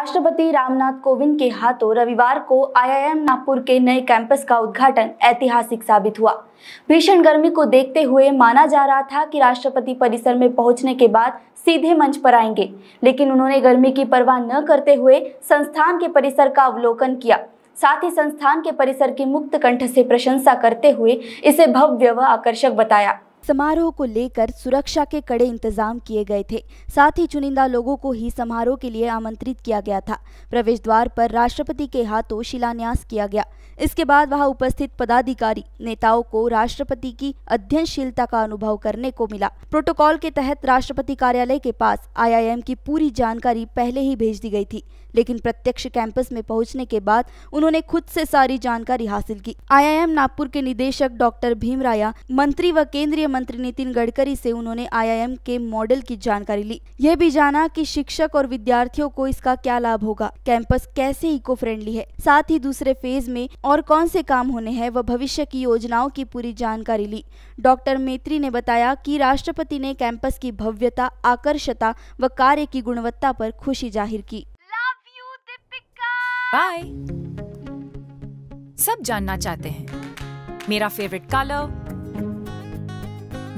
राष्ट्रपति रामनाथ कोविंद के हाथों रविवार को आईआईएम नागपुर के नए कैंपस का उद्घाटन ऐतिहासिक साबित हुआ। भीषण गर्मी को देखते हुए माना जा रहा था कि राष्ट्रपति परिसर में पहुँचने के बाद सीधे मंच पर आएँगे, लेकिन उन्होंने गर्मी की परवाह न करते हुए संस्थान के परिसर का अवलोकन किया। साथ ही संस्थान के परिसर की मुक्त कंठ से प्रशंसा करते हुए इसे भव्य व आकर्षक बताया। समारोह को लेकर सुरक्षा के कड़े इंतज़ाम किए गए थे। साथ ही चुनिंदा लोगों को ही समारोह के लिए आमंत्रित किया गया था। प्रवेश द्वार पर राष्ट्रपति के हाथों शिलान्यास किया गया। इसके बाद वहाँ उपस्थित पदाधिकारी, नेताओं को राष्ट्रपति की अध्ययनशीलता का अनुभव करने को मिला। प्रोटोकॉल के तहत राष्ट्रपति कार्यालय के पास आईआईएम की पूरी जानकारी पहले ही भेज दी गई थी, लेकिन प्रत्यक्ष कैंपस में पहुँचने के बाद उन्होंने खुद से सारी जानकारी हासिल की। आईआईएम नागपुर के निदेशक डॉक्टर भीमराया, मंत्री व केंद्रीय मंत्री नितिन गडकरी से उन्होंने आईआईएम के मॉडल की जानकारी ली। यह भी जाना कि शिक्षक और विद्यार्थियों को इसका क्या लाभ होगा? कैंपस कैसे इको फ्रेंडली है? साथ ही दूसरे फ़ेज़ में और कौन से काम होने हैं? व भविष्य की योजनाओं की पूरी जानकारी ली। डॉक्टर मेत्री ने बताया कि राष्ट्रपति ने कैंपस की भव्यता आकर्षता व कार्य की गुणवत्ता पर खुशी ज़ाहिर की। बाय सब जानना चाहते हैं। मेरा फेवरेट कलर